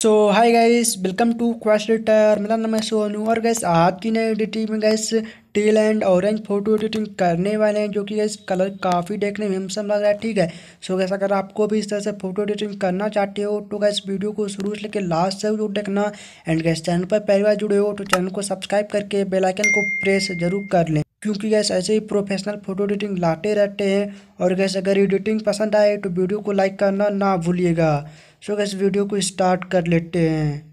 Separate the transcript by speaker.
Speaker 1: So hi guys welcome to question retire मेरा नाम है सोनू और गैस आज की नई एडिटिंग में guys teal and orange photo editing करने वाले हैं, जो कि गैस कलर काफ़ी देखने में हमसे लग रहा है, ठीक है? सो गैस अगर आपको भी इस तरह से फ़ोटो एडिटिंग करना चाहते हो तो गैस वीडियो को शुरू से लेकर लास्ट से ज़रूर देखना। एंड गैस चैनल पर पहली बार जुड़े हो तो चैनल को सब्सक्राइब करके बेलाइकन को प्रेस ज़रूर कर लें। क्योंकि गैस ऐसे ही प्रोफेशनल फ़ोटो एडिटिंग लाते रहते हैं। और गैस अगर एडिटिंग पसंद आए तो वीडियो को लाइक करना ना भूलिएगा। सो गैस वीडियो को स्टार्ट कर लेते हैं।